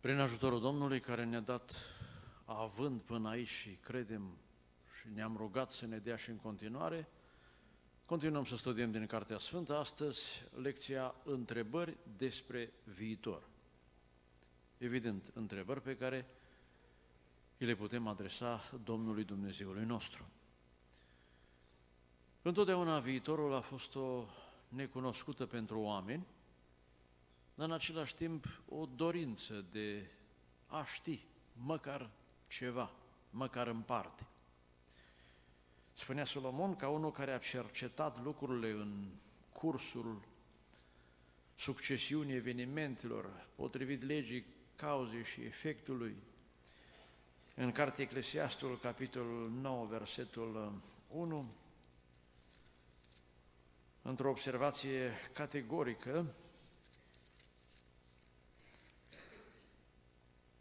Prin ajutorul Domnului care ne-a dat având până aici și credem și ne-am rugat să ne dea și în continuare, continuăm să studiem din Cartea Sfântă, astăzi lecția întrebări despre viitor. Evident, întrebări pe care le putem adresa Domnului Dumnezeului nostru. Întotdeauna viitorul a fost o necunoscută pentru oameni, dar în același timp o dorință de a ști măcar ceva, măcar în parte. Spunea Solomon ca unul care a cercetat lucrurile în cursul succesiunii evenimentelor, potrivit legii cauzei și efectului, în cartea Eclesiastul, capitolul 9, versetul 1, într-o observație categorică,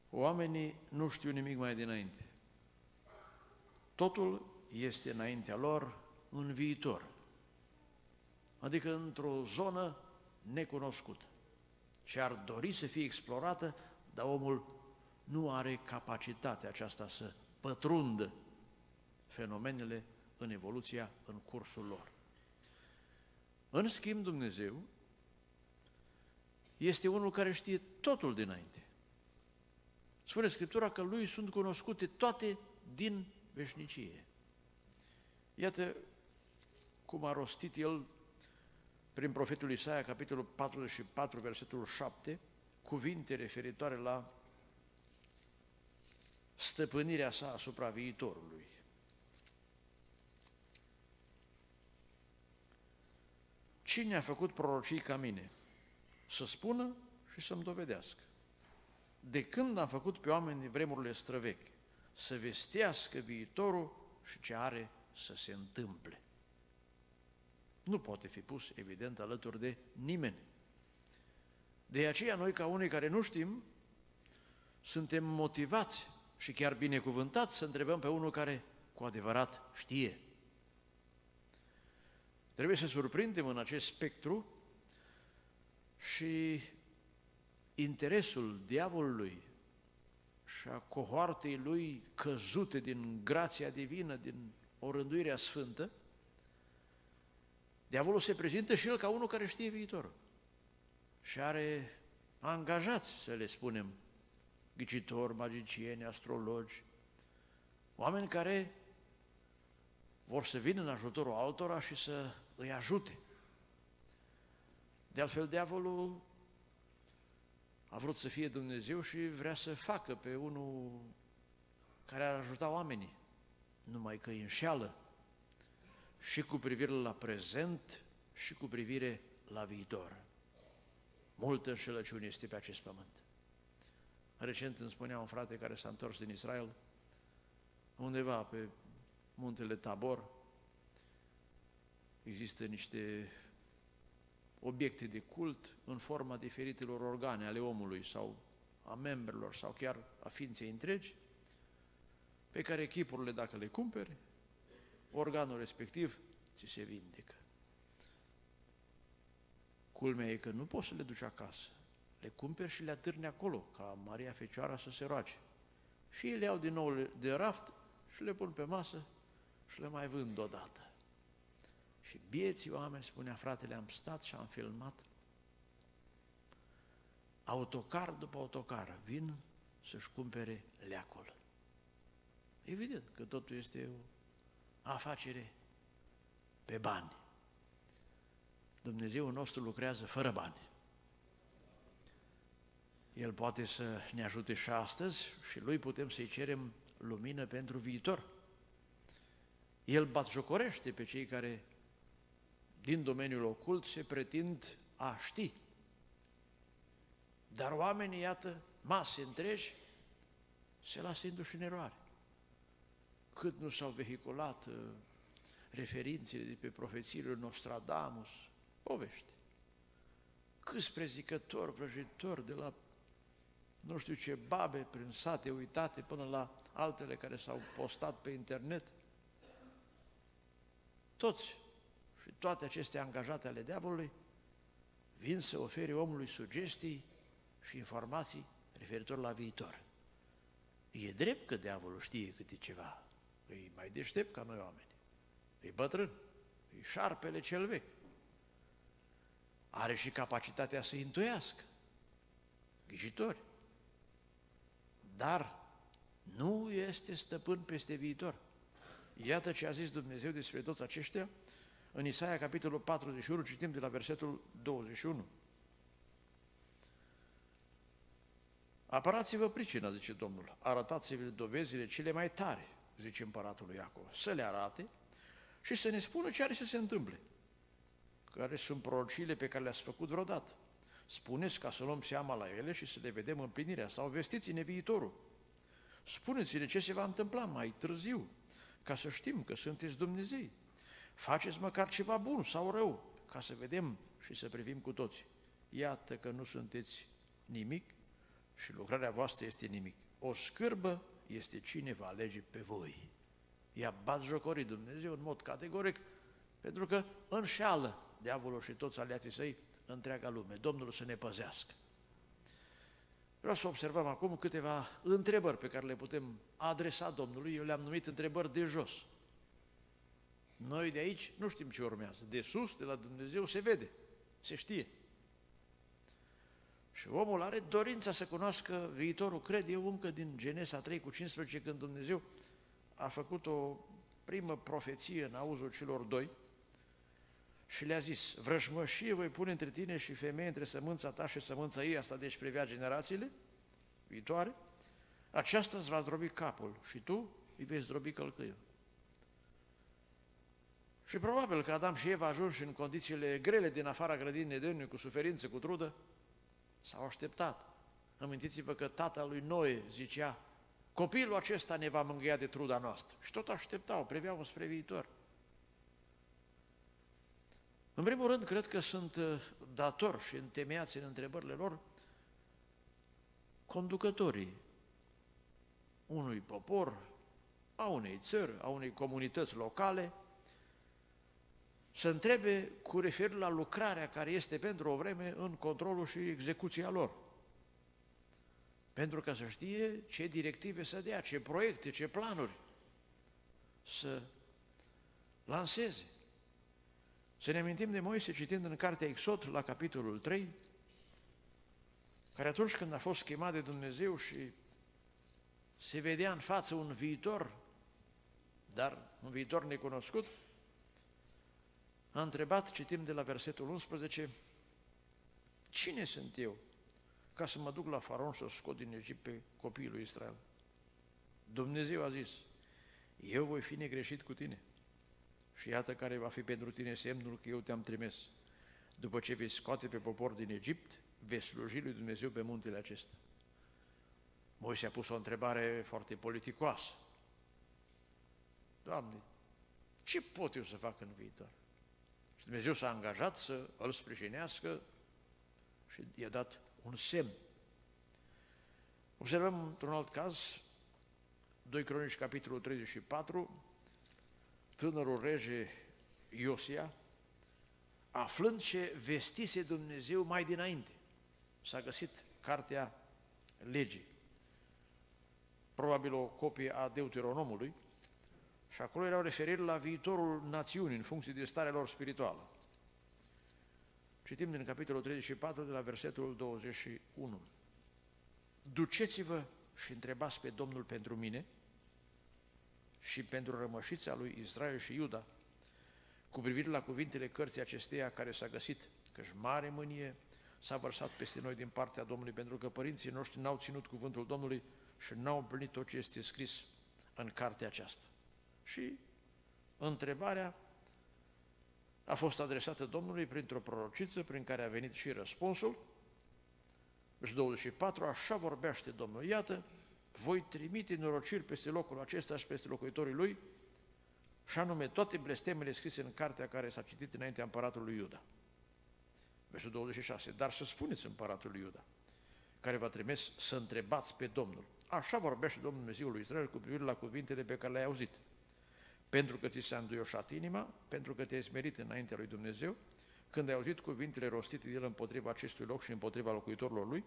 oamenii nu știu nimic mai dinainte. Totul este înaintea lor în viitor, adică într-o zonă necunoscută, ce ar dori să fie explorată, dar omul nu are capacitatea aceasta să pătrundă fenomenele în evoluția, în cursul lor. În schimb, Dumnezeu este unul care știe totul dinainte. Spune Scriptura că lui sunt cunoscute toate din veșnicie. Iată cum a rostit el prin profetul Isaia, capitolul 44, versetul 7, cuvinte referitoare la stăpânirea sa asupra viitorului. Cine a făcut prorocii ca mine? Să spună și să-mi dovedească. De când am făcut pe oameni vremurile străvechi, să vestească viitorul și ce are să se întâmple. Nu poate fi pus, evident, alături de nimeni. De aceea noi, ca unii care nu știm, suntem motivați și chiar binecuvântați să întrebăm pe unul care cu adevărat știe. Trebuie să surprindem în acest spectru și interesul diavolului și a cohoartei lui căzute din grația divină, din orânduirea sfântă, diavolul se prezintă și el ca unul care știe viitorul și are angajați, să le spunem, ghicitori, magicieni, astrologi, oameni care vor să vină în ajutorul altora și să îi ajute. De altfel, diavolul a vrut să fie Dumnezeu și vrea să facă pe unul care ar ajuta oamenii, numai că îi înșeală și cu privire la prezent și cu privire la viitor. Multă înșelăciune este pe acest pământ. Recent îmi spunea un frate care s-a întors din Israel, undeva pe muntele Tabor, există niște obiecte de cult în forma diferitelor organe ale omului sau a membrilor sau chiar a ființei întregi, pe care echipurile, dacă le cumperi, organul respectiv ți se vindecă. Culmea e că nu poți să le duci acasă, le cumperi și le atârni acolo, ca Maria Fecioara să se roage. Și le iau din nou de raft și le pun pe masă și le mai vând odată. Și bieții oameni, spunea fratele, am stat și am filmat autocar după autocar, vin să-și cumpere leacul. Evident că totul este o afacere pe bani. Dumnezeu nostru lucrează fără bani. El poate să ne ajute și astăzi și lui putem să-i cerem lumină pentru viitor. El batjocorește pe cei care din domeniul ocult se pretind a ști. Dar oamenii, iată, mase întregi, se lasă induși în eroare. Cât nu s-au vehiculat uh, referințele de pe profețiile Nostradamus, povește. Câți prezicători, vrăjitori de la nu știu ce babe prin sate uitate până la altele care s-au postat pe internet. Toți și toate aceste angajate ale diavolului vin să ofere omului sugestii și informații referitor la viitor. E drept că diavolul știe câte ceva, e mai deștept ca noi oameni, e bătrân, e șarpele cel vechi. Are și capacitatea să intuiască, ghijitori. Dar nu este stăpân peste viitor. Iată ce a zis Dumnezeu despre toți aceștia în Isaia, capitolul 41, citim de la versetul 21. Apărați-vă pricina, zice Domnul, arătați-vă dovezile cele mai tare, zice împăratul lui Iacov, să le arate și să ne spună ce are să se întâmple. Care sunt prorocile pe care le-ați făcut vreodată. Spuneți ca să luăm seama la ele și să le vedem împlinirea sau vestiți-ne viitorul. Spuneți-ne ce se va întâmpla mai târziu, ca să știm că sunteți Dumnezei. Faceți măcar ceva bun sau rău, ca să vedem și să privim cu toți. Iată că nu sunteți nimic și lucrarea voastră este nimic. O scârbă este cine va alege pe voi. I-a bat jocorii Dumnezeu în mod categoric, pentru că înșeală diavolul și toți aliații săi întreaga lume. Domnul să ne păzească. Vreau să observăm acum câteva întrebări pe care le putem adresa Domnului. Eu le-am numit întrebări de jos. Noi de aici nu știm ce urmează. De sus, de la Dumnezeu, se vede, se știe. Și omul are dorința să cunoască viitorul, cred eu, încă din Genesa 3 cu 15, când Dumnezeu a făcut o primă profeție în auzul celor doi și le-a zis, vrăjmășie voi pune între tine și femeie între sămânța ta și sămânța ei, asta deci privea generațiile viitoare, aceasta îți va zdrobi capul și tu îi vei zdrobi călcâiul. Și probabil că Adam și Eva ajuns în condițiile grele din afara grădinii Edenului, cu suferință, cu trudă, s-au așteptat. Amintiți-vă că tata lui Noe zicea, copilul acesta ne va mângâia de truda noastră. Și tot așteptau, preveau spre viitor. În primul rând, cred că sunt uh, datori și întemeiați în întrebările lor conducătorii unui popor, a unei țări, a unei comunități locale, să întrebe cu referire la lucrarea care este pentru o vreme în controlul și execuția lor. Pentru ca să știe ce directive să dea, ce proiecte, ce planuri să lanseze. Să ne amintim de Moise citind în cartea Exod la capitolul 3, care atunci când a fost chemat de Dumnezeu și se vedea în față un viitor, dar un viitor necunoscut, a întrebat, citim de la versetul 11, Cine sunt eu ca să mă duc la faraon să scot din Egipt pe copiii lui Israel? Dumnezeu a zis, eu voi fi negreșit cu tine și iată care va fi pentru tine semnul că eu te-am trimis. După ce vei scoate pe popor din Egipt, vei sluji lui Dumnezeu pe muntele acesta. Moise a pus o întrebare foarte politicoasă. Doamne, ce pot eu să fac în viitor? Și Dumnezeu s-a angajat să îl sprijinească și i-a dat un semn. Observăm într-un alt caz, 2 Cronici, capitolul 34, tânărul rege Iosia, aflând ce vestise Dumnezeu mai dinainte. S-a găsit cartea legii, probabil o copie a Deuteronomului, și acolo erau referiri la viitorul națiunii în funcție de starea lor spirituală. Citim din capitolul 34 de la versetul 21. Duceți-vă și întrebați pe Domnul pentru mine și pentru rămășița lui Israel și Iuda, cu privire la cuvintele cărții acesteia care s-a găsit, căci mare mânie s-a vărsat peste noi din partea Domnului, pentru că părinții noștri n-au ținut cuvântul Domnului și n-au împlinit tot ce este scris în cartea aceasta. Și întrebarea a fost adresată Domnului printr-o prorociță prin care a venit și răspunsul. Versul 24, așa vorbește Domnul, iată, voi trimite norociri peste locul acesta și peste locuitorii lui, și anume toate blestemele scrise în cartea care s-a citit înaintea împăratului Iuda. Versul 26, dar să spuneți împăratului Iuda, care va trimis să întrebați pe Domnul. Așa vorbește Domnul Dumnezeul lui Israel cu privire la cuvintele pe care le-ai auzit pentru că ți s-a înduioșat inima, pentru că te-ai smerit înaintea lui Dumnezeu, când ai auzit cuvintele rostite de el împotriva acestui loc și împotriva locuitorilor lui,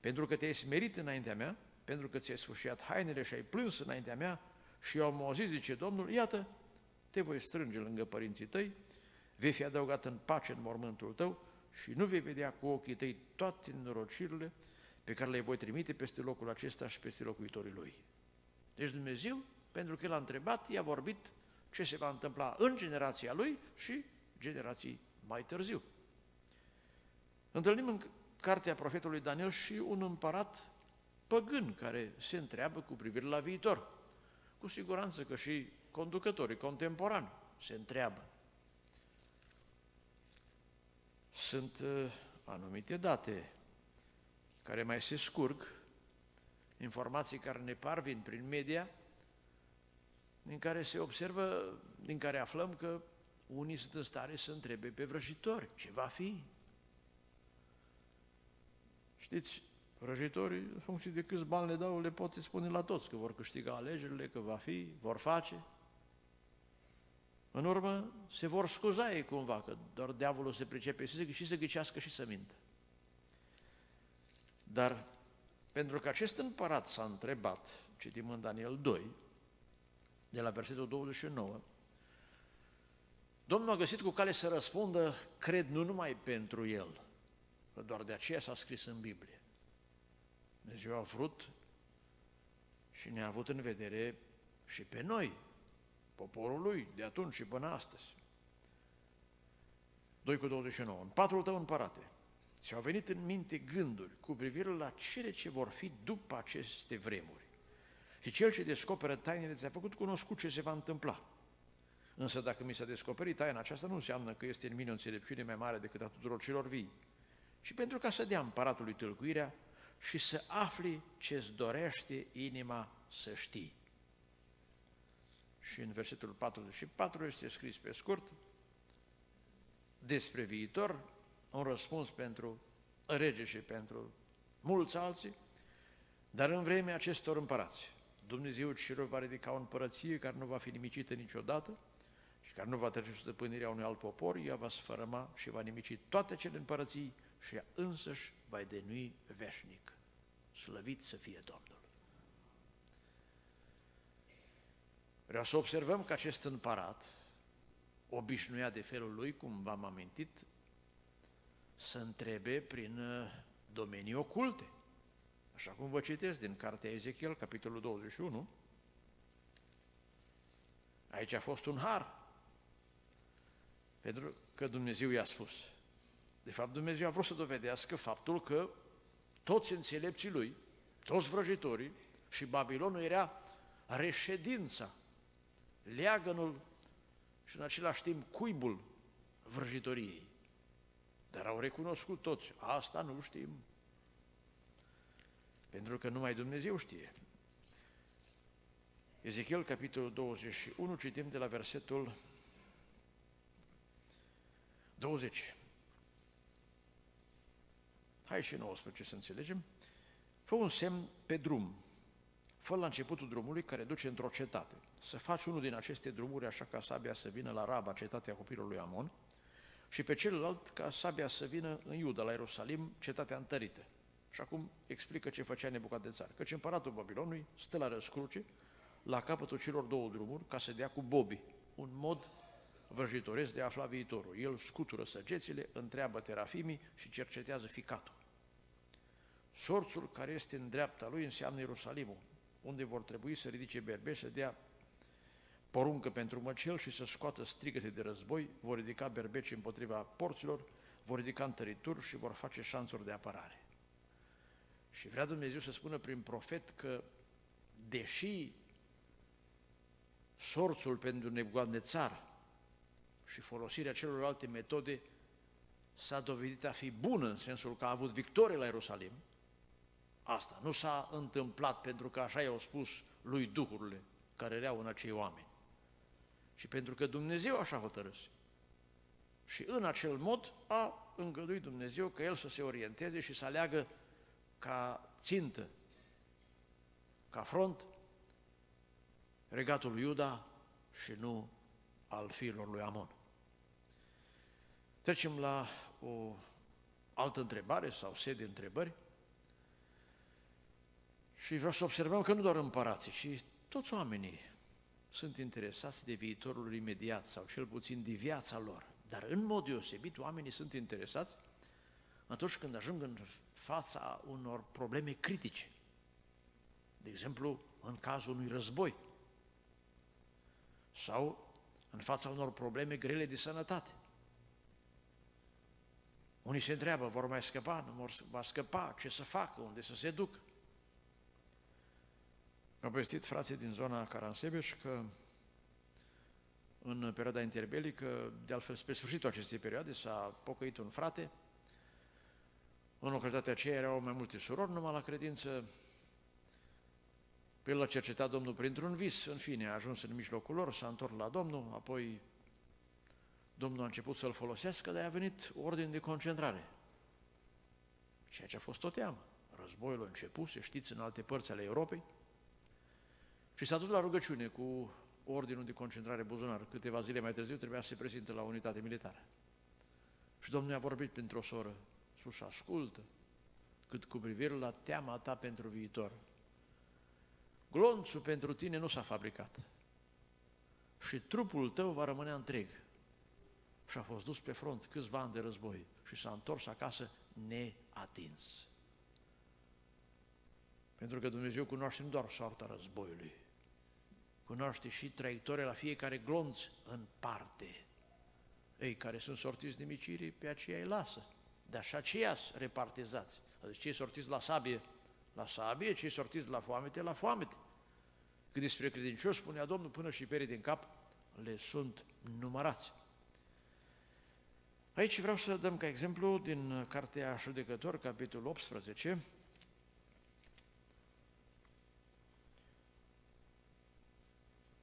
pentru că te-ai smerit înaintea mea, pentru că ți-ai sfârșit hainele și ai plâns înaintea mea și eu am auzit, zice Domnul, iată, te voi strânge lângă părinții tăi, vei fi adăugat în pace în mormântul tău și nu vei vedea cu ochii tăi toate norocirile pe care le voi trimite peste locul acesta și peste locuitorii lui. Deci Dumnezeu, pentru că El a întrebat, i-a vorbit ce se va întâmpla în generația lui și generații mai târziu. Întâlnim în cartea profetului Daniel și un împărat păgân care se întreabă cu privire la viitor. Cu siguranță că și conducătorii contemporani se întreabă. Sunt uh, anumite date care mai se scurg, informații care ne parvin prin media, din care se observă, din care aflăm că unii sunt în stare să întrebe pe vrăjitori ce va fi. Știți, vrăjitorii, în funcție de câți bani le dau, le pot spune la toți că vor câștiga alegerile, că va fi, vor face. În urmă, se vor scuza ei cumva, că doar diavolul se pricepe să zică și să ghicească și să mintă. Dar pentru că acest împărat s-a întrebat, citim în Daniel 2, de la versetul 29, Domnul a găsit cu cale să răspundă, cred, nu numai pentru el, că doar de aceea s-a scris în Biblie. Dumnezeu a vrut și ne-a avut în vedere și pe noi, poporul lui, de atunci și până astăzi. 2 cu 29. În patrul tău împărate, și-au venit în minte gânduri cu privire la cele ce vor fi după aceste vremuri. Și cel ce descoperă tainele ți-a făcut cunoscut ce se va întâmpla. Însă dacă mi s-a descoperit taina aceasta, nu înseamnă că este în mine o înțelepciune mai mare decât a tuturor celor vii, ci pentru ca să dea împăratului tâlcuirea și să afli ce-ți dorește inima să știi. Și în versetul 44 este scris pe scurt despre viitor, un răspuns pentru rege și pentru mulți alții, dar în vremea acestor împărați, Dumnezeu cerul va ridica o împărăție care nu va fi nimicită niciodată și care nu va trece sub stăpânirea unui alt popor, ea va sfărăma și va nimici toate cele împărății și ea însăși va denui veșnic. Slăvit să fie Domnul! Vreau să observăm că acest împărat obișnuia de felul lui, cum v-am amintit, să întrebe prin uh, domenii oculte. Așa cum vă citesc din cartea Ezechiel, capitolul 21, aici a fost un har, pentru că Dumnezeu i-a spus. De fapt, Dumnezeu a vrut să dovedească faptul că toți înțelepții lui, toți vrăjitorii și Babilonul era reședința, leagănul și în același timp cuibul vrăjitoriei. Dar au recunoscut toți, asta nu știm. Pentru că numai Dumnezeu știe. Ezechiel, capitolul 21, citim de la versetul 20. Hai și 19 să înțelegem. Fă un semn pe drum, fă la începutul drumului care duce într-o cetate. Să faci unul din aceste drumuri așa ca sabia să vină la Raba, cetatea copilului Amon, și pe celălalt ca sabia să vină în Iuda, la Ierusalim, cetatea întărită. Și acum explică ce făcea țară. Căci împăratul Babilonului stă la răscruce, la capătul celor două drumuri, ca să dea cu bobi, un mod vrăjitoresc de a afla viitorul. El scutură săgețile, întreabă terafimii și cercetează ficatul. Sorțul care este în dreapta lui înseamnă Ierusalimul, unde vor trebui să ridice berbe, să dea poruncă pentru măcel și să scoată strigăte de război, vor ridica berbeci împotriva porților, vor ridica întărituri și vor face șanțuri de apărare. Și vrea Dumnezeu să spună prin profet că, deși sorțul pentru Nebuchadnețar și folosirea celorlalte metode s-a dovedit a fi bună în sensul că a avut victorie la Ierusalim, asta nu s-a întâmplat pentru că așa i-au spus lui duhurile care erau în acei oameni, ci pentru că Dumnezeu așa hotărâs. Și în acel mod a îngăduit Dumnezeu că el să se orienteze și să aleagă ca țintă, ca front, regatul Iuda și nu al fiilor lui Amon. Trecem la o altă întrebare sau set de întrebări. Și vreau să observăm că nu doar împărații, ci toți oamenii sunt interesați de viitorul imediat sau cel puțin de viața lor. Dar în mod deosebit oamenii sunt interesați atunci când ajung în fața unor probleme critice. De exemplu, în cazul unui război sau în fața unor probleme grele de sănătate. Unii se întreabă, vor mai scăpa, nu vor va scăpa, ce să facă, unde să se ducă. Mi-au povestit frații din zona Caransebeș că în perioada interbelică, de altfel spre sfârșitul acestei perioade, s-a pocăit un frate. În localitatea aceea erau mai multe surori numai la credință. Pe el l-a cercetat Domnul printr-un vis, în fine, a ajuns în mijlocul lor, s-a întors la Domnul, apoi Domnul a început să-l folosească, dar a venit ordin de concentrare. Ceea ce a fost o teamă. Războiul a început, să știți, în alte părți ale Europei. Și s-a dus la rugăciune cu ordinul de concentrare buzunar. Câteva zile mai târziu trebuia să se prezinte la unitate militară. Și Domnul a vorbit pentru o soră, spus, ascultă, cât cu privire la teama ta pentru viitor. Glonțul pentru tine nu s-a fabricat și trupul tău va rămâne întreg. Și a fost dus pe front câțiva ani de război și s-a întors acasă neatins. Pentru că Dumnezeu cunoaște nu doar soarta războiului, cunoaște și traiectoria la fiecare glonț în parte. Ei care sunt sortiți de micirii, pe aceea îi lasă. Dar și aceia repartizați. Adică cei sortiți la sabie, la sabie, cei sortiți la foamete, la foamete. Cât despre credincioși, spunea Domnul, până și perii din cap le sunt numărați. Aici vreau să dăm ca exemplu din Cartea Judecător, capitolul 18,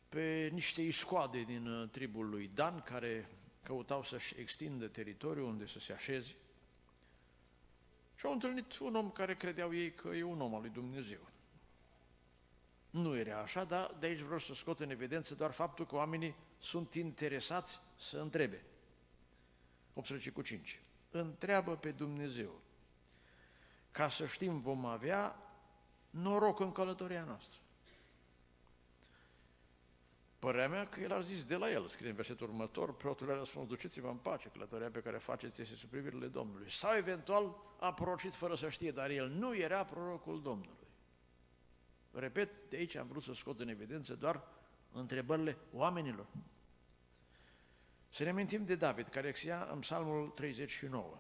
pe niște iscoade din uh, tribul lui Dan, care căutau să-și extindă teritoriul unde să se așeze. Și au întâlnit un om care credeau ei că e un om al lui Dumnezeu. Nu era așa, dar de aici vreau să scot în evidență doar faptul că oamenii sunt interesați să întrebe. 18 cu 5. Întreabă pe Dumnezeu. Ca să știm, vom avea noroc în călătoria noastră. Părea mea că el a zis de la el, scrie în versetul următor, preotul a răspuns, duceți-vă în pace, călătoria pe care faceți este sub privirile Domnului. Sau eventual a prorocit fără să știe, dar el nu era prorocul Domnului. Repet, de aici am vrut să scot în evidență doar întrebările oamenilor. Să ne amintim de David, care exia în psalmul 39.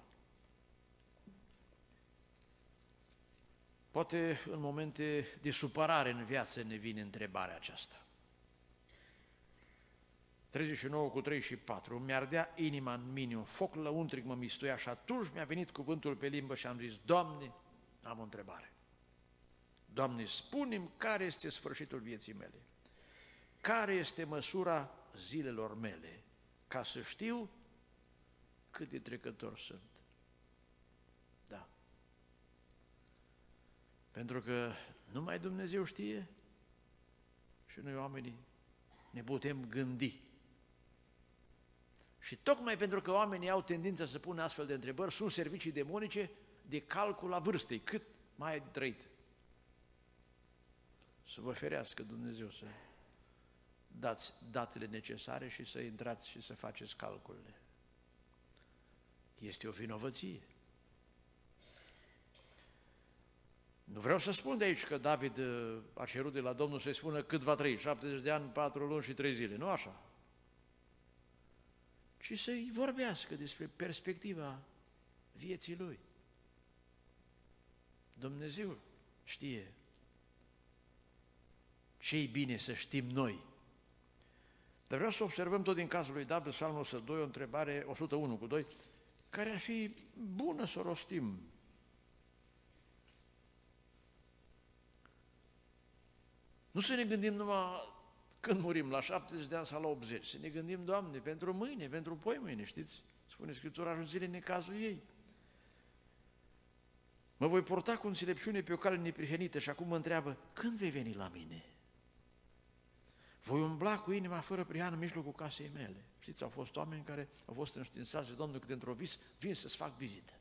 Poate în momente de supărare în viață ne vine întrebarea aceasta. 39 cu 34, mi-ardea inima în mine, un foc lăuntric mă mistuia și atunci mi-a venit cuvântul pe limbă și am zis, Doamne, am o întrebare. Doamne, spune care este sfârșitul vieții mele, care este măsura zilelor mele, ca să știu cât de trecător sunt. Da. Pentru că numai Dumnezeu știe și noi oamenii ne putem gândi. Și tocmai pentru că oamenii au tendința să pună astfel de întrebări, sunt servicii demonice de calcul a vârstei, cât mai ai trăit. Să vă ferească Dumnezeu să dați datele necesare și să intrați și să faceți calculele. Este o vinovăție. Nu vreau să spun de aici că David uh, a cerut de la Domnul să-i spună cât va trăi, 70 de ani, 4 luni și 3 zile, nu așa? Ci să-i vorbească despre perspectiva vieții lui. Dumnezeu știe ce bine să știm noi dar vreau să observăm tot din cazul lui David, Psalmul 102, o întrebare 101 cu 2, care ar fi bună să o rostim. Nu să ne gândim numai când murim, la 70 de ani sau la 80, să ne gândim, Doamne, pentru mâine, pentru poi mâine, știți? Spune Scriptura, ajung zile necazul ei. Mă voi porta cu înțelepciune pe o cale neprihănită și acum mă întreabă, când vei veni la mine? Voi umbla cu inima fără prihană în mijlocul casei mele. Știți, au fost oameni care au fost înștiințați de Domnul câte într-o vis, vin să-ți fac vizită.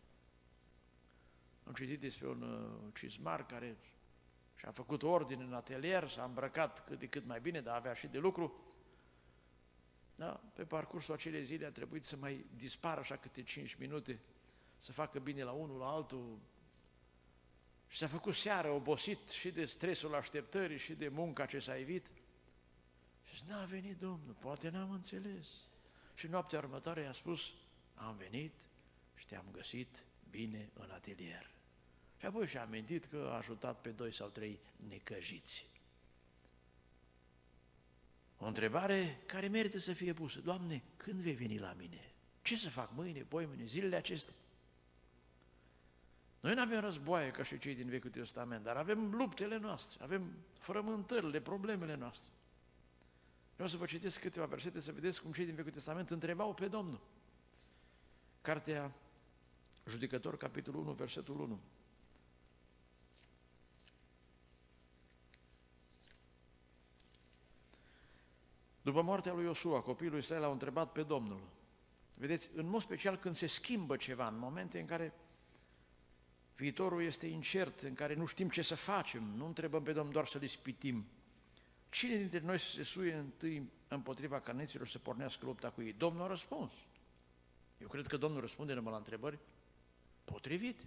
Am citit despre un uh, cizmar care și a făcut ordine în atelier, s-a îmbrăcat cât de cât mai bine, dar avea și de lucru. Da, pe parcursul acelei zile a trebuit să mai dispară așa câte cinci minute, să facă bine la unul, la altul. Și s-a făcut seară obosit și de stresul așteptării și de munca ce s-a evit. Și n-a venit Domnul, poate n-am înțeles. Și noaptea următoare i-a spus, am venit și te-am găsit bine în atelier. Și apoi și-a amintit că a ajutat pe doi sau trei necăjiți. O întrebare care merită să fie pusă. Doamne, când vei veni la mine? Ce să fac mâine, mâine, zilele acestea? Noi nu avem războaie ca și cei din Vechiul Testament, dar avem luptele noastre, avem frământările, problemele noastre. Vreau să vă citesc câteva versete să vedeți cum cei din Vechiul Testament întrebau pe Domnul. Cartea Judecător, capitolul 1, versetul 1. După moartea lui Iosua, copilul Israel au întrebat pe Domnul. Vedeți, în mod special când se schimbă ceva, în momente în care viitorul este incert, în care nu știm ce să facem, nu întrebăm pe Domnul doar să-L ispitim. Cine dintre noi se suie întâi împotriva carneților să pornească lupta cu ei? Domnul a răspuns. Eu cred că Domnul răspunde numai la întrebări potrivite.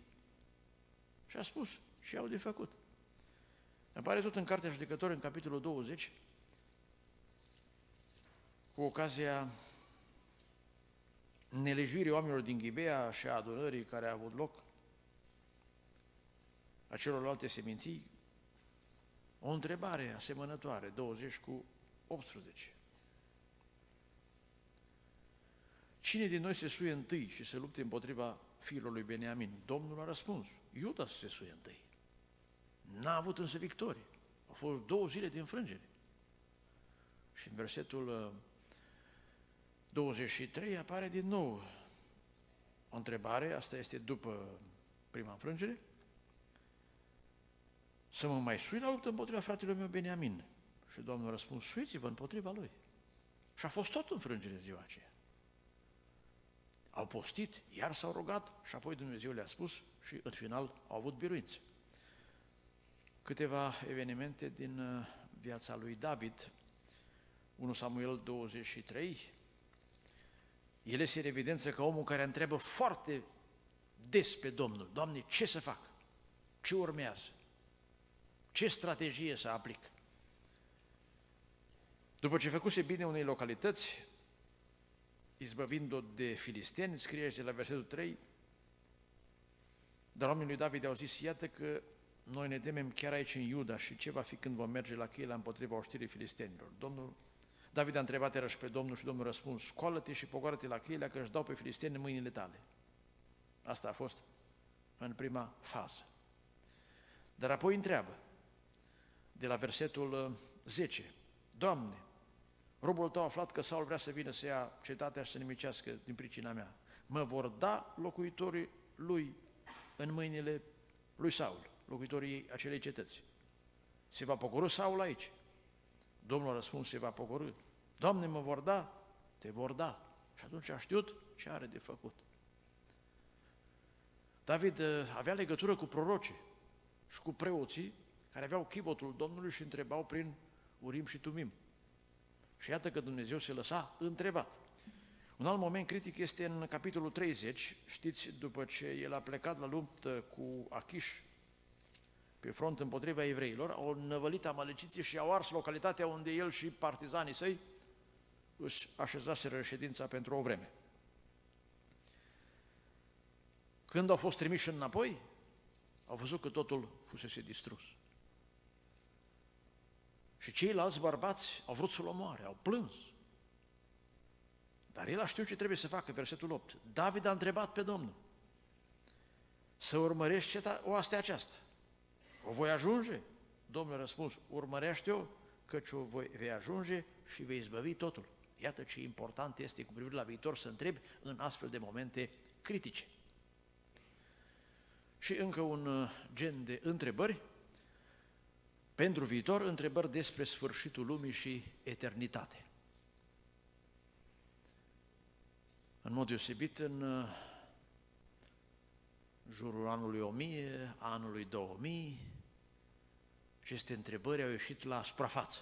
Și a spus și au de făcut. Apare tot în Cartea Judecători, în capitolul 20, cu ocazia nelejuirii oamenilor din Ghibea și a adunării care a avut loc, a celorlalte seminții, o întrebare asemănătoare, 20 cu 18. Cine din noi se suie întâi și se lupte împotriva fiilor lui Beniamin? Domnul a răspuns, Iuda se suie întâi. N-a avut însă victorie. Au fost două zile de înfrângere. Și în versetul 23 apare din nou o întrebare, asta este după prima înfrângere, să mă mai sui la luptă împotriva fratelui meu Beniamin. Și Domnul a răspuns, suiți-vă împotriva lui. Și a fost tot înfrângere ziua aceea. Au postit, iar s-au rugat și apoi Dumnezeu le-a spus și în final au avut biruință. Câteva evenimente din uh, viața lui David, 1 Samuel 23, el este în evidență ca omul care întreabă foarte des pe Domnul, Doamne, ce să fac? Ce urmează? Ce strategie să aplic? După ce făcuse bine unei localități, izbăvind-o de filisteni, scrie de la versetul 3, dar oamenii lui David au zis, iată că noi ne temem chiar aici în Iuda și ce va fi când vom merge la Cheila împotriva oștirii filistenilor. Domnul David a întrebat iarăși pe Domnul și Domnul răspuns, scoală-te și pogoară-te la Cheila că își dau pe filisteni în mâinile tale. Asta a fost în prima fază. Dar apoi întreabă, de la versetul 10, uh, Doamne, robul tău a aflat că Saul vrea să vină să ia cetatea și să nimicească din pricina mea. Mă vor da locuitorii lui în mâinile lui Saul, locuitorii acelei cetăți. Se va pogorâ Saul aici. Domnul a răspuns, se va pogorâ. Doamne, mă vor da? Te vor da. Și atunci a știut ce are de făcut. David uh, avea legătură cu prorocii și cu preoții care aveau chivotul Domnului și întrebau prin Urim și Tumim. Și iată că Dumnezeu se lăsa întrebat. Un alt moment critic este în capitolul 30, știți, după ce el a plecat la luptă cu Achish pe front împotriva evreilor, au năvălit amaleciții și au ars localitatea unde el și partizanii săi își așezaseră reședința pentru o vreme. Când au fost trimiși înapoi, au văzut că totul fusese distrus. Și ceilalți bărbați au vrut să-l omoare, au plâns. Dar el a știut ce trebuie să facă, versetul 8. David a întrebat pe Domnul să urmărești ceta, oastea aceasta. O voi ajunge? Domnul a răspuns, urmărește-o, căci o voi, vei ajunge și vei izbăvi totul. Iată ce important este cu privire la viitor să întrebi în astfel de momente critice. Și încă un uh, gen de întrebări pentru viitor, întrebări despre sfârșitul lumii și eternitate. În mod deosebit, în uh, jurul anului 1000, anului 2000, aceste întrebări au ieșit la suprafață.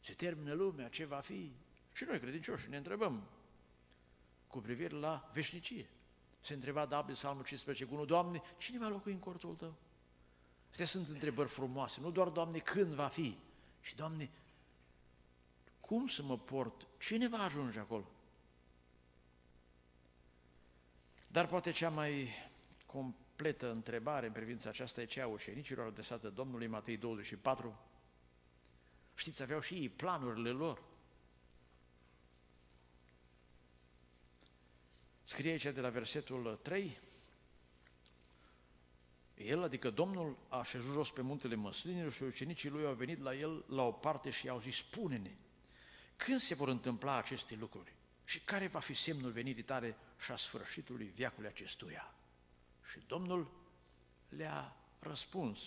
Se termină lumea, ce va fi? Și noi, credincioși, ne întrebăm cu privire la veșnicie. Se întreba David, Psalmul 15, cu 1, Doamne, cine va locui în cortul Tău? Astea sunt întrebări frumoase, nu doar, Doamne, când va fi, ci, Doamne, cum să mă port? Cine va ajunge acolo? Dar poate cea mai completă întrebare în privința aceasta e cea a ucenicilor adresată Domnului Matei 24. Știți, aveau și ei planurile lor. Scrie aici de la versetul 3, el, adică Domnul, a șezut jos pe muntele măslinilor și ucenicii lui au venit la el la o parte și i-au zis, spune-ne, când se vor întâmpla aceste lucruri și care va fi semnul venirii tale și a sfârșitului viacului acestuia? Și Domnul le-a răspuns,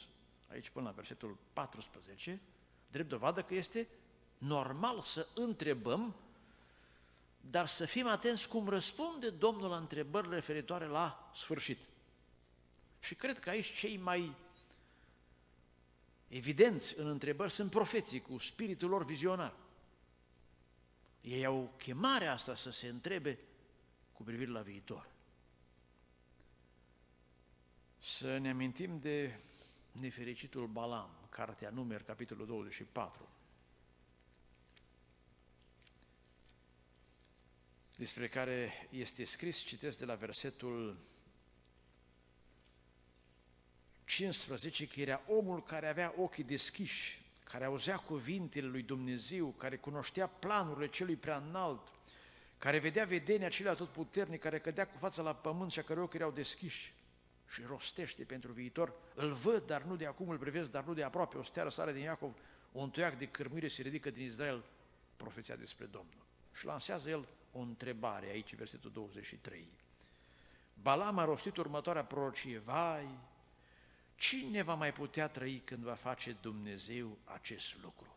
aici până la versetul 14, drept dovadă că este normal să întrebăm, dar să fim atenți cum răspunde Domnul la întrebări referitoare la sfârșit. Și cred că aici cei mai evidenți în întrebări sunt profeții cu spiritul lor vizionar. Ei au chemarea asta să se întrebe cu privire la viitor. Să ne amintim de nefericitul Balam, cartea numer, capitolul 24. despre care este scris, citesc de la versetul 15, că era omul care avea ochii deschiși, care auzea cuvintele lui Dumnezeu, care cunoștea planurile celui prea înalt, care vedea vedenia acelea tot puternic, care cădea cu fața la pământ și a cărui ochi erau deschiși și rostește pentru viitor. Îl văd, dar nu de acum, îl privesc, dar nu de aproape. O steară sare din Iacov, un toiac de cârmuire se ridică din Israel, profeția despre Domnul. Și lansează el o întrebare, aici versetul 23. Balam a rostit următoarea prorocie, vai, cine va mai putea trăi când va face Dumnezeu acest lucru?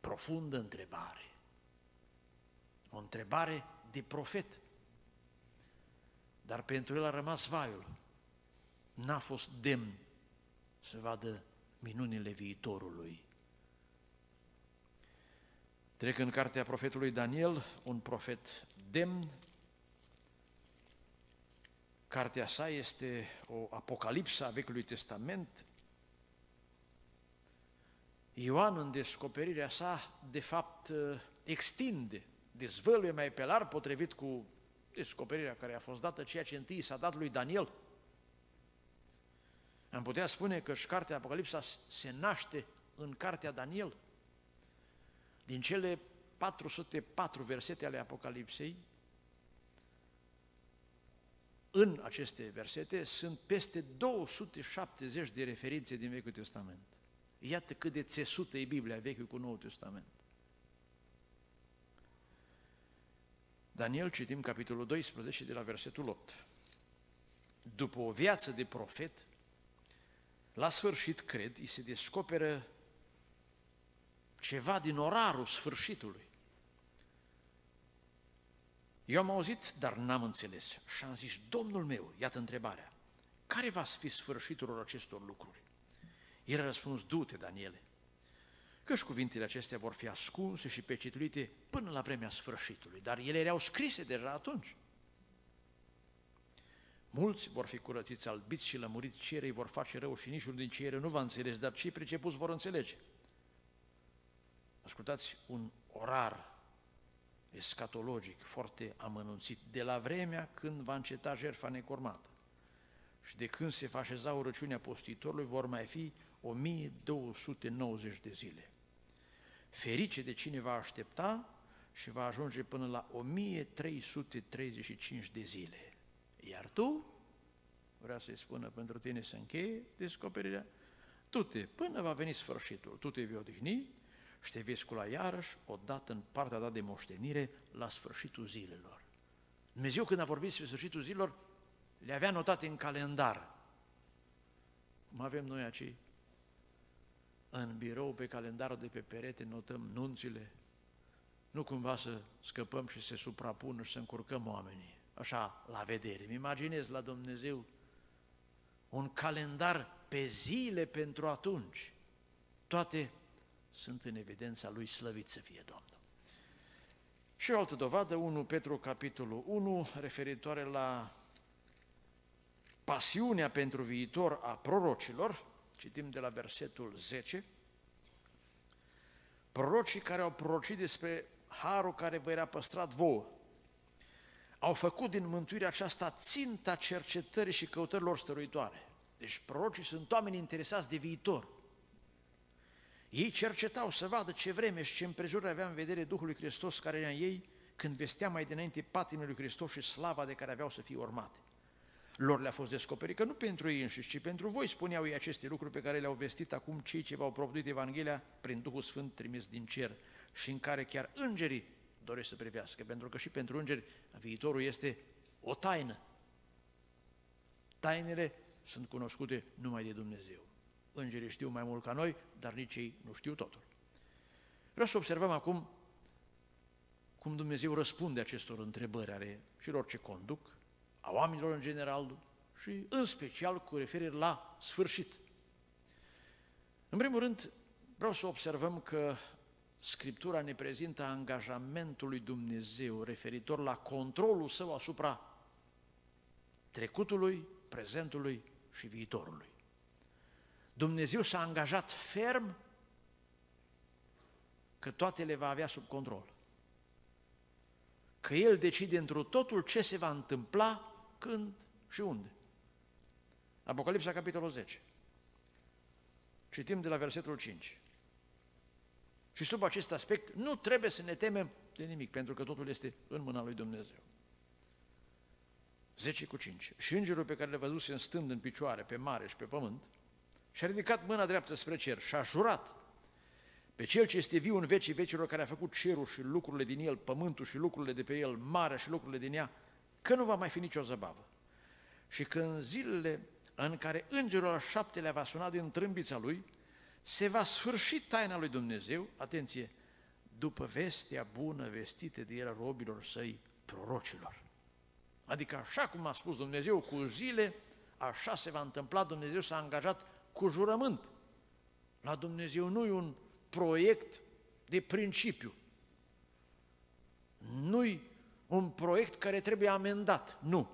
Profundă întrebare. O întrebare de profet. Dar pentru el a rămas vaiul. N-a fost demn să vadă minunile viitorului. Trec în cartea profetului Daniel, un profet demn. Cartea sa este o apocalipsă a Vechiului Testament. Ioan, în descoperirea sa, de fapt, extinde, dezvăluie mai pe larg, potrivit cu descoperirea care a fost dată, ceea ce întâi s-a dat lui Daniel. Am putea spune că și cartea Apocalipsa se naște în cartea Daniel. Din cele 404 versete ale Apocalipsei, în aceste versete sunt peste 270 de referințe din Vechiul Testament. Iată cât de țesută e Biblia Vechiul cu Noul Testament. Daniel, citim capitolul 12 de la versetul 8. După o viață de profet, la sfârșit, cred, îi se descoperă ceva din orarul sfârșitului. Eu am auzit, dar n-am înțeles și am zis, Domnul meu, iată întrebarea, care va fi sfârșitul acestor lucruri? El a răspuns, du-te, Daniele, căci cuvintele acestea vor fi ascunse și pecetluite până la vremea sfârșitului, dar ele erau scrise deja atunci. Mulți vor fi curățiți, albiți și lămuriți, cerei vor face rău și niciunul din cere nu va înțelege, dar cei pricepuți vor înțelege. Ascultați, un orar escatologic foarte amănunțit, de la vremea când va înceta jertfa necormată și de când se va așeza urăciunea postitorului, vor mai fi 1290 de zile. Ferice de cine va aștepta și va ajunge până la 1335 de zile. Iar tu, vrea să-i spună pentru tine să încheie descoperirea, tu te, până va veni sfârșitul, tu te vei odihni și te vei scula iarăși odată în partea ta de moștenire la sfârșitul zilelor. Dumnezeu când a vorbit despre sfârșitul zilelor, le avea notate în calendar. Cum avem noi aici? În birou, pe calendarul de pe perete, notăm nunțile, nu cumva să scăpăm și să suprapună și să încurcăm oamenii, așa, la vedere. Îmi imaginez la Dumnezeu un calendar pe zile pentru atunci, toate sunt în evidența lui slăvit să fie Domnul. Și o altă dovadă, 1 Petru capitolul 1, referitoare la pasiunea pentru viitor a prorocilor, citim de la versetul 10, prorocii care au prorocit despre harul care vă era păstrat vouă, au făcut din mântuirea aceasta ținta cercetării și căutărilor stăruitoare. Deci prorocii sunt oameni interesați de viitor. Ei cercetau să vadă ce vreme și ce împrejurări avea în vedere Duhul lui Hristos care era în ei când vestea mai dinainte patimile lui Hristos și slava de care aveau să fie urmate. Lor le-a fost descoperit că nu pentru ei înșiși, ci pentru voi spuneau ei aceste lucruri pe care le-au vestit acum cei ce v-au propovăduit Evanghelia prin Duhul Sfânt trimis din cer și în care chiar îngerii doresc să privească, pentru că și pentru îngeri viitorul este o taină. Tainele sunt cunoscute numai de Dumnezeu. Îngerii știu mai mult ca noi, dar nici ei nu știu totul. Vreau să observăm acum cum Dumnezeu răspunde acestor întrebări ale celor ce conduc, a oamenilor în general și în special cu referire la sfârșit. În primul rând, vreau să observăm că Scriptura ne prezintă angajamentul lui Dumnezeu referitor la controlul său asupra trecutului, prezentului și viitorului. Dumnezeu s-a angajat ferm că toate le va avea sub control. Că El decide într totul ce se va întâmpla, când și unde. Apocalipsa, capitolul 10. Citim de la versetul 5. Și sub acest aspect nu trebuie să ne temem de nimic, pentru că totul este în mâna lui Dumnezeu. 10 cu 5. Și îngerul pe care le văzuse stând în picioare pe mare și pe pământ, și-a ridicat mâna dreaptă spre cer și a jurat pe Cel ce este viu în vecii vecilor, care a făcut cerul și lucrurile din el, pământul și lucrurile de pe el, marea și lucrurile din ea, că nu va mai fi nicio zăbavă. Și că în zilele în care îngerul al șaptelea va suna din trâmbița lui, se va sfârși taina lui Dumnezeu, atenție, după vestea bună vestită de el robilor săi prorocilor. Adică așa cum a spus Dumnezeu cu zile, așa se va întâmpla, Dumnezeu s-a angajat cu jurământ. La Dumnezeu nu e un proiect de principiu. Nu-i un proiect care trebuie amendat. Nu.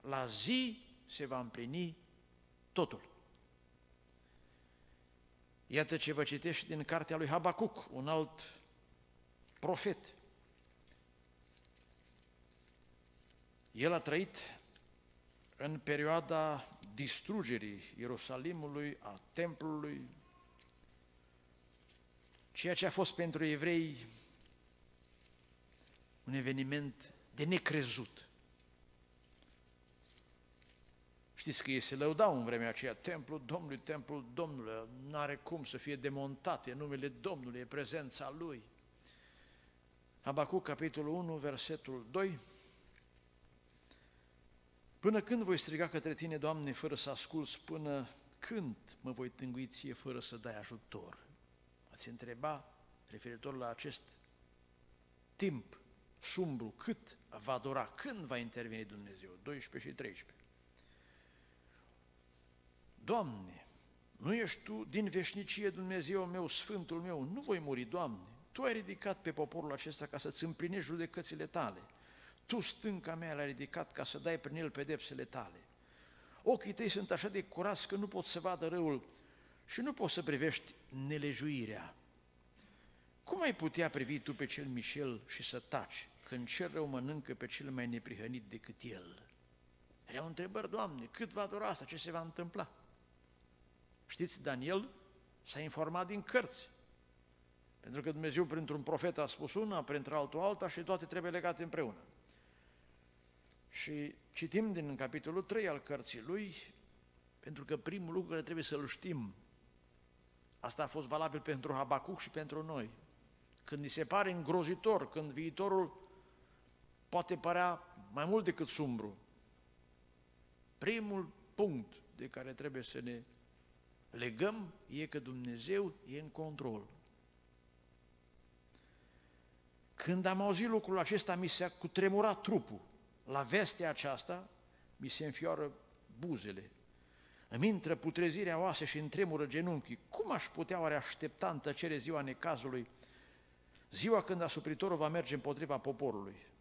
La zi se va împlini totul. Iată ce vă citești din cartea lui Habacuc, un alt profet. El a trăit în perioada distrugerii Ierusalimului, a templului, ceea ce a fost pentru evrei un eveniment de necrezut. Știți că ei se lăudau în vremea aceea, templul Domnului, templul Domnului, nu are cum să fie demontat, e numele Domnului, e prezența Lui. Habacuc, capitolul 1, versetul 2, Până când voi striga către Tine, Doamne, fără să ascult, până când mă voi tângui Ție fără să dai ajutor? Ați întreba referitor la acest timp sumbru, cât va dura, când va interveni Dumnezeu, 12 și 13. Doamne, nu ești Tu din veșnicie Dumnezeu meu, Sfântul meu, nu voi muri, Doamne. Tu ai ridicat pe poporul acesta ca să-ți împlinești judecățile Tale. Tu, stânca mea, l-ai ridicat ca să dai prin el pedepsele Tale. Ochii Tăi sunt așa de curați că nu pot să vadă răul și nu poți să privești nelejuirea. Cum ai putea privi tu pe cel mișel și să taci când cel rău mănâncă pe cel mai neprihănit decât el? Erau întrebări, Doamne, cât va dura asta, ce se va întâmpla? Știți, Daniel s-a informat din cărți, pentru că Dumnezeu printr-un profet a spus una, printr-altul alta și toate trebuie legate împreună. Și citim din capitolul 3 al cărții lui, pentru că primul lucru care trebuie să-l știm, asta a fost valabil pentru Habacuc și pentru noi, când ni se pare îngrozitor, când viitorul poate părea mai mult decât sumbru, primul punct de care trebuie să ne legăm e că Dumnezeu e în control. Când am auzit lucrul acesta, mi s-a cutremurat trupul. La vestea aceasta, mi se înfioară buzele. îmi intră putrezirea oase și întremură genunchii. Cum aș putea oare aștepta în tăcere ziua necazului, ziua când asupritorul va merge împotriva poporului?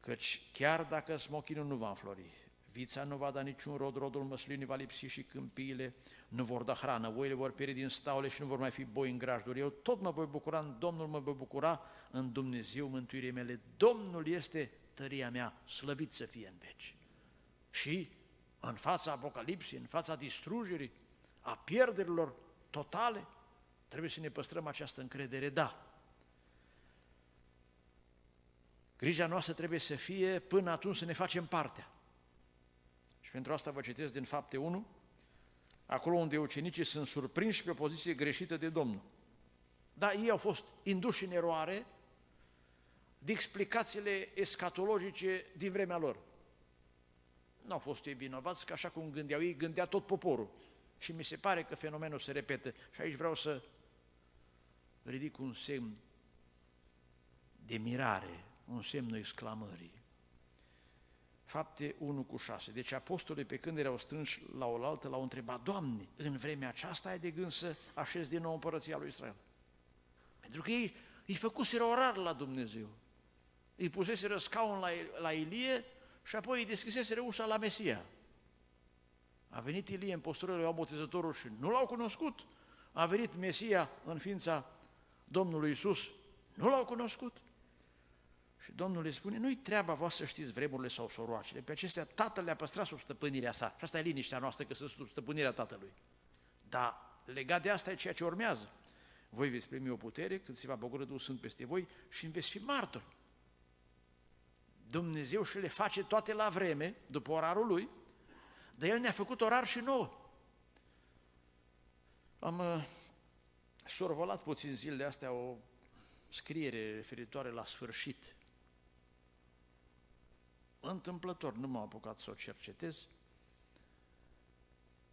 Căci chiar dacă smochinul nu va înflori, vița nu va da niciun rod, rodul măslinii va lipsi și câmpiile nu vor da hrană, oile vor pieri din staule și nu vor mai fi boi în grajduri. Eu tot mă voi bucura în Domnul, mă voi bucura în Dumnezeu mântuirii mele. Domnul este tăria mea, slăvit să fie în veci. Și în fața apocalipsii, în fața distrugerii, a pierderilor totale, trebuie să ne păstrăm această încredere, da. Grija noastră trebuie să fie până atunci să ne facem partea. Și pentru asta vă citesc din fapte 1, acolo unde ucenicii sunt surprinși pe o poziție greșită de Domnul. Da, ei au fost induși în eroare de explicațiile escatologice din vremea lor. Nu au fost ei vinovați, că așa cum gândeau ei, gândea tot poporul. Și mi se pare că fenomenul se repetă. Și aici vreau să ridic un semn de mirare, un semn exclamării. Fapte 1 cu 6. Deci apostolii pe când erau strânși la oaltă l-au întrebat, Doamne, în vremea aceasta ai de gând să așezi din nou împărăția lui Israel? Pentru că ei îi făcuseră orar la Dumnezeu. Îi puseseră scaun la, la Ilie și apoi îi deschiseseră ușa la Mesia. A venit Ilie în postură lui Botezătorul și nu l-au cunoscut. A venit Mesia în ființa Domnului Isus, nu l-au cunoscut. Și Domnul le spune, nu-i treaba voastră să știți vremurile sau soroacele, pe acestea Tatăl le-a păstrat sub stăpânirea sa. Și asta e liniștea noastră, că sunt sub stăpânirea Tatălui. Dar legat de asta e ceea ce urmează. Voi veți primi o putere când se va băgură Duhul Sfânt peste voi și veți fi martori. Dumnezeu și le face toate la vreme, după orarul Lui, dar El ne-a făcut orar și nouă. Am uh, survolat puțin zilele astea o scriere referitoare la sfârșit întâmplător, nu m-am apucat să o cercetez,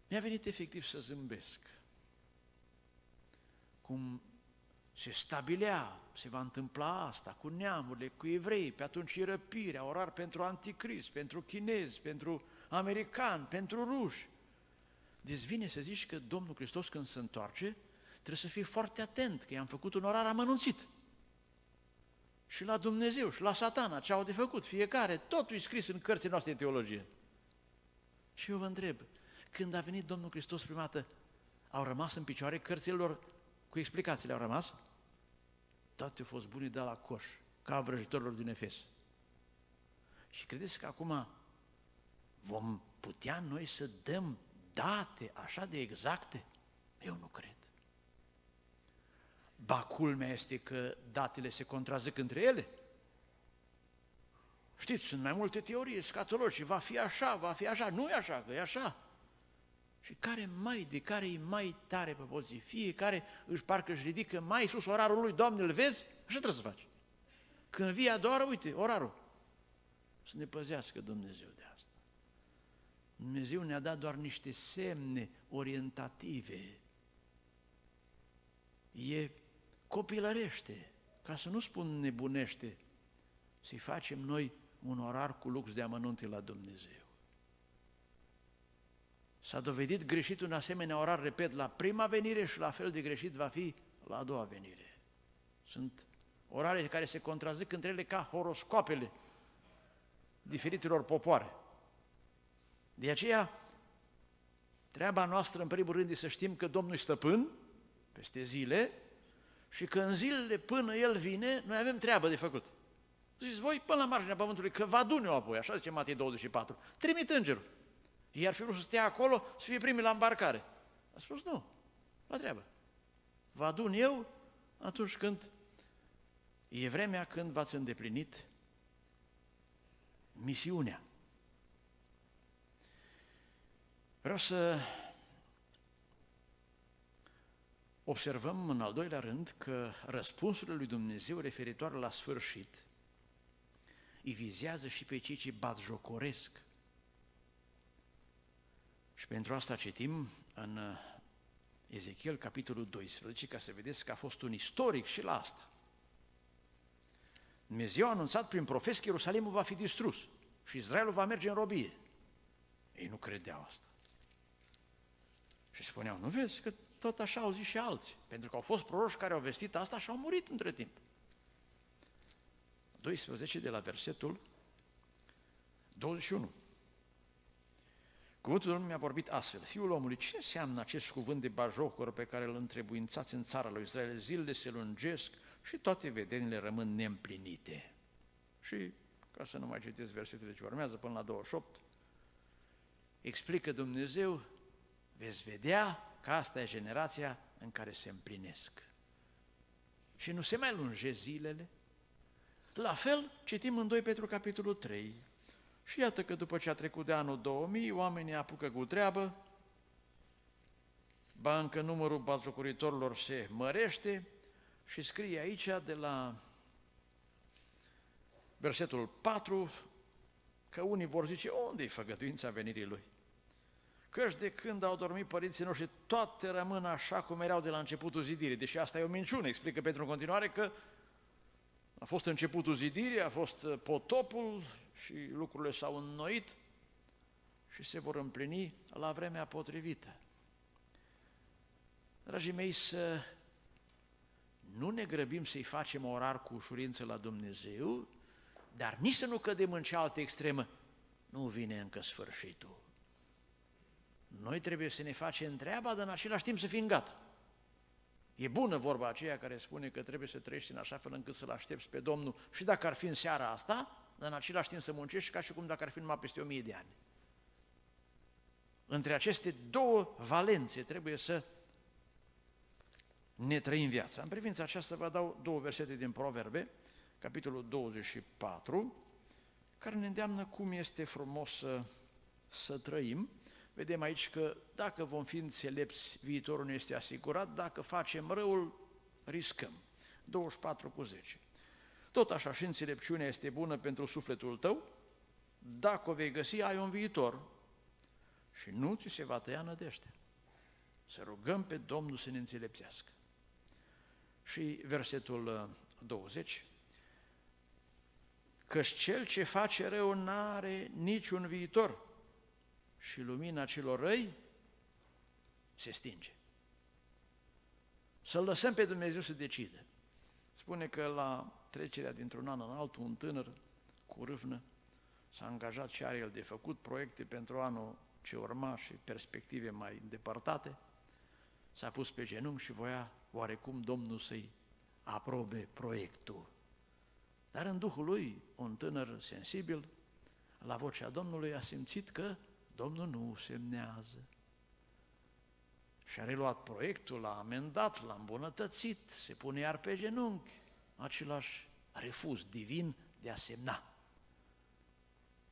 mi-a venit efectiv să zâmbesc. Cum se stabilea, se va întâmpla asta cu neamurile, cu evrei, pe atunci e răpirea, orar pentru anticrist, pentru chinezi, pentru americani, pentru ruși. Deci vine să zici că Domnul Hristos când se întoarce, trebuie să fie foarte atent, că i-am făcut un orar amănunțit și la Dumnezeu și la satana, ce au de făcut fiecare, totul e scris în cărțile noastre de teologie. Și eu vă întreb, când a venit Domnul Hristos prima dată, au rămas în picioare cărțile lor cu explicațiile, au rămas? Toate au fost bune de la coș, ca vrăjitorilor din Efes. Și credeți că acum vom putea noi să dăm date așa de exacte? Eu nu cred. Ba culmea este că datele se contrazic între ele. Știți, sunt mai multe teorii scatologi, va fi așa, va fi așa, nu e așa, că e așa. Și care mai, de care e mai tare pe poziție, fiecare își parcă își ridică mai sus orarul lui, Doamne, îl vezi? Așa trebuie să faci. Când vii a doua oră, uite, orarul. Să ne păzească Dumnezeu de asta. Dumnezeu ne-a dat doar niște semne orientative. E copilărește, ca să nu spun nebunește, să-i facem noi un orar cu lux de amănunte la Dumnezeu. S-a dovedit greșit un asemenea orar, repet, la prima venire și la fel de greșit va fi la a doua venire. Sunt orare care se contrazic între ele ca horoscoapele diferitelor popoare. De aceea, treaba noastră, în primul rând, e să știm că Domnul stăpân peste zile și că în zilele până El vine, noi avem treabă de făcut. Ziceți voi până la marginea pământului, că va adune apoi, așa zice Matei 24. Trimit îngerul. Iar fi vrut să stea acolo, să fie primii la îmbarcare. A spus nu, la treabă. Vă adun eu atunci când e vremea când v-ați îndeplinit misiunea. Vreau să observăm în al doilea rând că răspunsurile lui Dumnezeu referitoare la sfârșit îi vizează și pe cei ce batjocoresc. Și pentru asta citim în Ezechiel, capitolul 12, ca să vedeți că a fost un istoric și la asta. Dumnezeu a anunțat prin profes că Ierusalimul va fi distrus și Israelul va merge în robie. Ei nu credeau asta. Și spuneau, nu vezi că tot așa au zis și alții, pentru că au fost proroși care au vestit asta și au murit între timp. 12 de la versetul 21. Cuvântul Domnului mi-a vorbit astfel. Fiul omului, ce înseamnă acest cuvânt de bajocor pe care îl întrebuințați în țara lui Israel? Zilele se lungesc și toate vedenile rămân neîmplinite. Și, ca să nu mai citesc versetele ce urmează până la 28, explică Dumnezeu, veți vedea că asta e generația în care se împlinesc. Și nu se mai lungesc zilele. La fel, citim în 2 Petru capitolul 3. Și iată că după ce a trecut de anul 2000, oamenii apucă cu treabă, ba încă numărul bazocuritorilor se mărește și scrie aici de la versetul 4 că unii vor zice, unde-i făgăduința venirii lui? Căci de când au dormit părinții noștri, toate rămân așa cum erau de la începutul zidirii. Deși asta e o minciună, explică pentru în continuare că a fost începutul zidirii, a fost uh, potopul și lucrurile s-au înnoit și se vor împlini la vremea potrivită. Dragii mei, să nu ne grăbim să-i facem orar cu ușurință la Dumnezeu, dar nici să nu cădem în cealaltă extremă, nu vine încă sfârșitul. Noi trebuie să ne facem treaba, dar în același timp să fim gata. E bună vorba aceea care spune că trebuie să trăiești în așa fel încât să-L aștepți pe Domnul și dacă ar fi în seara asta, dar în același timp să muncești ca și cum dacă ar fi numai peste o mie de ani. Între aceste două valențe trebuie să ne trăim viața. În privința aceasta vă dau două versete din Proverbe, capitolul 24, care ne îndeamnă cum este frumos să, să trăim Vedem aici că dacă vom fi înțelepți, viitorul nu este asigurat, dacă facem răul, riscăm. 24 cu 10. Tot așa și înțelepciunea este bună pentru sufletul tău, dacă o vei găsi, ai un viitor și nu ți se va tăia nădește. Să rugăm pe Domnul să ne înțelepțească. Și versetul 20, uh, căci cel ce face rău n-are niciun viitor, și lumina celor răi se stinge. Să-L lăsăm pe Dumnezeu să decide. Spune că la trecerea dintr-un an în altul, un tânăr cu râvnă s-a angajat și are el de făcut proiecte pentru anul ce urma și perspective mai îndepărtate, s-a pus pe genunchi și voia oarecum Domnul să-i aprobe proiectul. Dar în Duhul lui, un tânăr sensibil, la vocea Domnului a simțit că Domnul nu semnează. Și a reluat proiectul, l-a amendat, l-a îmbunătățit, se pune iar pe genunchi, același refuz divin de a semna.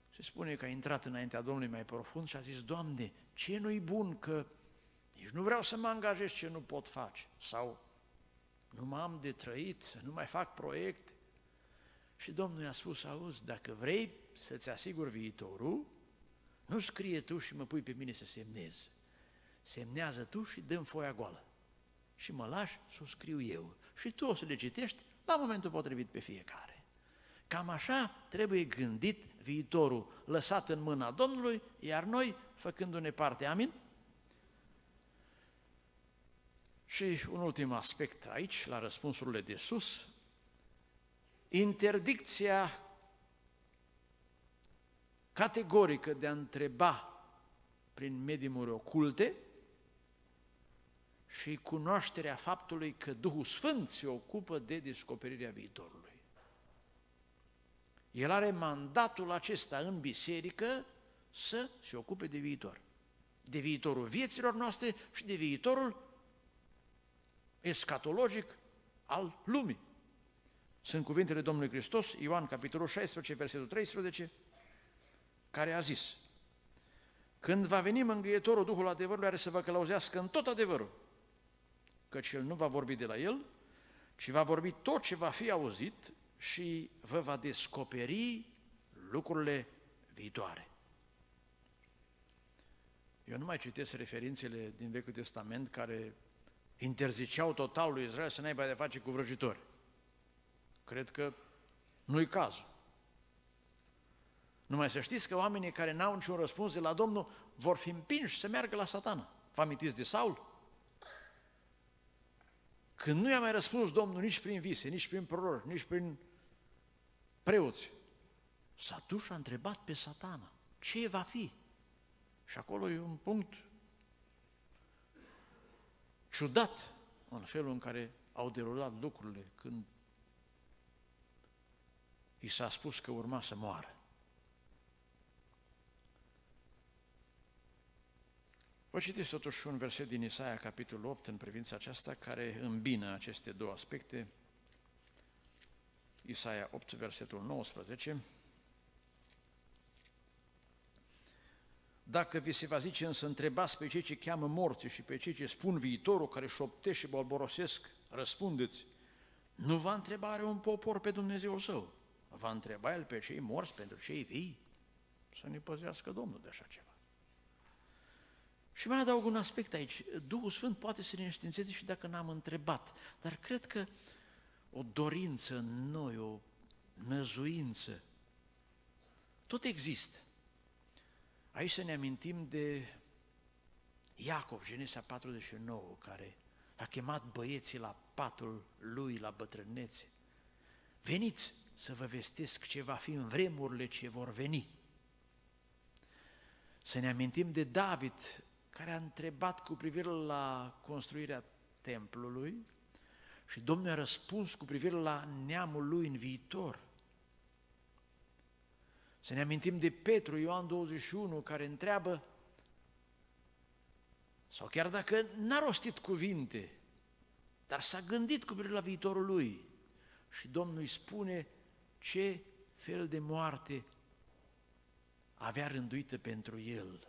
Se spune că a intrat înaintea Domnului mai profund și a zis, Doamne, ce nu-i bun că nici nu vreau să mă angajez ce nu pot face, sau nu m am de trăit, să nu mai fac proiecte. Și Domnul i-a spus, auzi, dacă vrei să-ți asiguri viitorul, nu scrie tu și mă pui pe mine să semnez. Semnează tu și dăm foaia goală. Și mă lași să o scriu eu. Și tu o să le citești la momentul potrivit pe fiecare. Cam așa trebuie gândit viitorul, lăsat în mâna Domnului, iar noi făcându-ne parte. Amin? Și un ultim aspect aici, la răspunsurile de sus, interdicția categorică de a întreba prin mediumuri oculte și cunoașterea faptului că Duhul Sfânt se ocupă de descoperirea viitorului. El are mandatul acesta în biserică să se ocupe de viitor. De viitorul vieților noastre și de viitorul escatologic al lumii. Sunt cuvintele Domnului Hristos, Ioan capitolul 16, versetul 13, care a zis, când va veni mângâietorul Duhul adevărului, are să vă călăuzească în tot adevărul, căci El nu va vorbi de la El, ci va vorbi tot ce va fi auzit și vă va descoperi lucrurile viitoare. Eu nu mai citesc referințele din Vechiul Testament care interziceau total lui Israel să n-aibă de face cu vrăjitori. Cred că nu-i cazul. Numai să știți că oamenii care n-au niciun răspuns de la Domnul vor fi împinși să meargă la satana. Vă amintiți de Saul? Când nu i-a mai răspuns Domnul nici prin vise, nici prin proroci, nici prin preoți, s-a dus și a întrebat pe satana, ce va fi? Și acolo e un punct ciudat în felul în care au derulat lucrurile când i s-a spus că urma să moară. Vă citiți totuși un verset din Isaia, capitolul 8, în privința aceasta, care îmbină aceste două aspecte. Isaia 8, versetul 19. Dacă vi se va zice însă, întrebați pe cei ce cheamă morții și pe cei ce spun viitorul, care șoptește și bolborosesc, răspundeți, nu va întreba are un popor pe Dumnezeu său, va întreba el pe cei morți pentru cei vii, să ne păzească Domnul de așa ceva. Și mai adaug un aspect aici. Duhul Sfânt poate să ne înștiințeze și dacă n-am întrebat, dar cred că o dorință în noi, o năzuință, tot există. Aici să ne amintim de Iacov, Genesa 49, care a chemat băieții la patul lui, la bătrânețe. Veniți să vă vestesc ce va fi în vremurile ce vor veni. Să ne amintim de David, care a întrebat cu privire la construirea templului și Domnul a răspuns cu privire la neamul lui în viitor. Să ne amintim de Petru, Ioan 21, care întreabă, sau chiar dacă n-a rostit cuvinte, dar s-a gândit cu privire la viitorul lui. Și Domnul îi spune ce fel de moarte avea rânduită pentru el.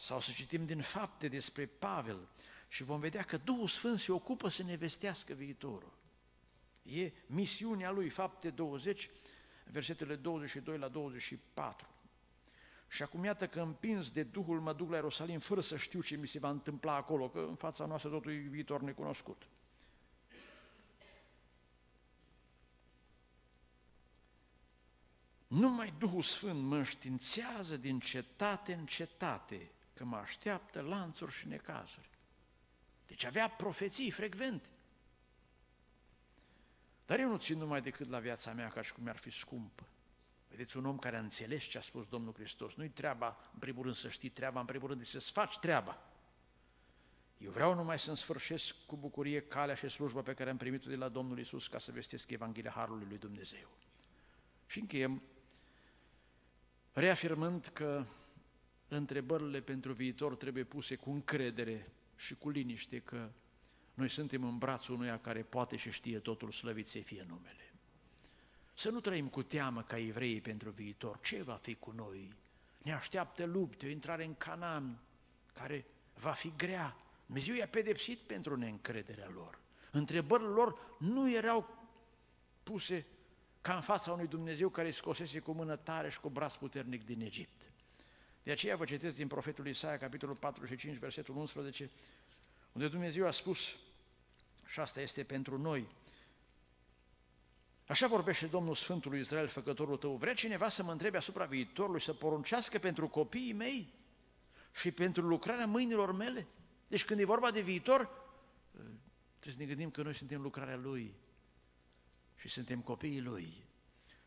Sau să citim din fapte despre Pavel și vom vedea că Duhul Sfânt se ocupă să ne vestească viitorul. E misiunea lui, fapte 20, versetele 22 la 24. Și acum iată că împins de Duhul mă duc la Ierusalim fără să știu ce mi se va întâmpla acolo, că în fața noastră totul e viitor necunoscut. Numai Duhul Sfânt mă înștiințează din cetate în cetate că mă așteaptă lanțuri și necazuri. Deci avea profeții frecvente. Dar eu nu țin numai decât la viața mea ca și cum mi-ar fi scumpă. Vedeți, un om care a înțeles ce a spus Domnul Hristos, nu-i treaba, în primul rând, să știi treaba, în primul rând, să-ți faci treaba. Eu vreau numai să-mi sfârșesc cu bucurie calea și slujba pe care am primit-o de la Domnul Isus ca să vestesc Evanghelia Harului lui Dumnezeu. Și încheiem reafirmând că întrebările pentru viitor trebuie puse cu încredere și cu liniște că noi suntem în brațul unuia care poate și știe totul, slăvit să fie numele. Să nu trăim cu teamă ca evrei pentru viitor. Ce va fi cu noi? Ne așteaptă lupte, o intrare în Canaan, care va fi grea. Dumnezeu i-a pedepsit pentru neîncrederea lor. Întrebările lor nu erau puse ca în fața unui Dumnezeu care îi scosese cu mână tare și cu braț puternic din Egipt. De aceea vă citesc din profetul Isaia, capitolul 45, versetul 11, unde Dumnezeu a spus, și asta este pentru noi, Așa vorbește Domnul Sfântul Israel, făcătorul tău. Vrea cineva să mă întrebe asupra viitorului, să poruncească pentru copiii mei și pentru lucrarea mâinilor mele? Deci când e vorba de viitor, trebuie să ne gândim că noi suntem lucrarea Lui și suntem copiii Lui.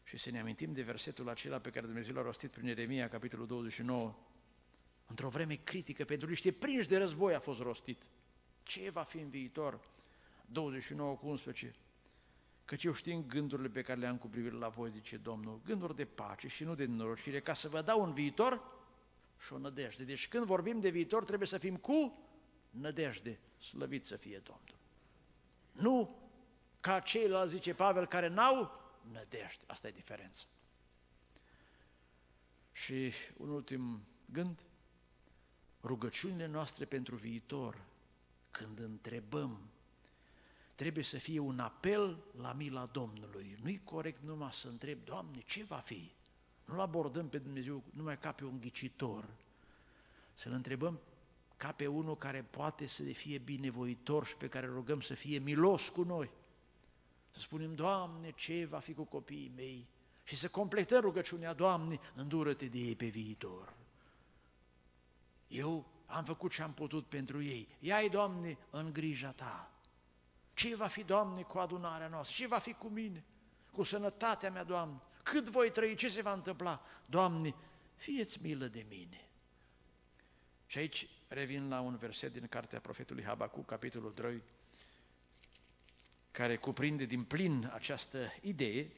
Și să ne amintim de versetul acela pe care Dumnezeu l-a rostit prin Ieremia, capitolul 29, într-o vreme critică, pentru niște prinși de război a fost rostit. Ce va fi în viitor? 29 cu 11. Căci eu știu gândurile pe care le am cu privire la voi, zice Domnul, gânduri de pace și nu de norocire, ca să vă dau un viitor și o nădejde. Deci când vorbim de viitor trebuie să fim cu nădejde, slăvit să fie Domnul. Nu ca ceilalți, zice Pavel, care n-au nădejde. Asta e diferența. Și un ultim gând, rugăciunile noastre pentru viitor, când întrebăm, trebuie să fie un apel la mila Domnului. Nu-i corect numai să întreb, Doamne, ce va fi? Nu-L abordăm pe Dumnezeu numai ca pe un ghicitor, să-L întrebăm ca pe unul care poate să fie binevoitor și pe care rugăm să fie milos cu noi. Să spunem, Doamne, ce va fi cu copiii mei? și să completăm rugăciunea, Doamne, îndură-te de ei pe viitor. Eu am făcut ce am putut pentru ei. Ia-i, Doamne, în grija Ta. Ce va fi, Doamne, cu adunarea noastră? Ce va fi cu mine? Cu sănătatea mea, Doamne? Cât voi trăi? Ce se va întâmpla? Doamne, fieți milă de mine. Și aici revin la un verset din cartea profetului Habacu, capitolul 2, care cuprinde din plin această idee.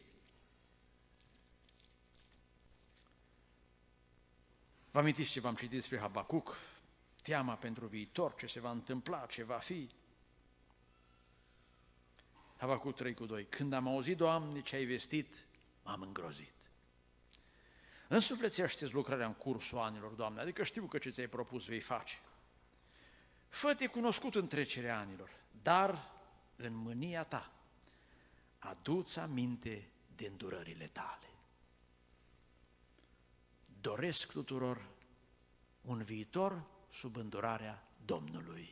Vă amintiți ce v-am citit despre Habacuc? Teama pentru viitor, ce se va întâmpla, ce va fi. Habacuc 3 cu 2. Când am auzit, Doamne, ce ai vestit, m-am îngrozit. Însuflețește-ți lucrarea în cursul anilor, Doamne, adică știu că ce ți-ai propus vei face. Fă-te cunoscut în trecerea anilor, dar în mânia ta adu-ți aminte de îndurările tale. Doresc tuturor un viitor sub îndurarea Domnului.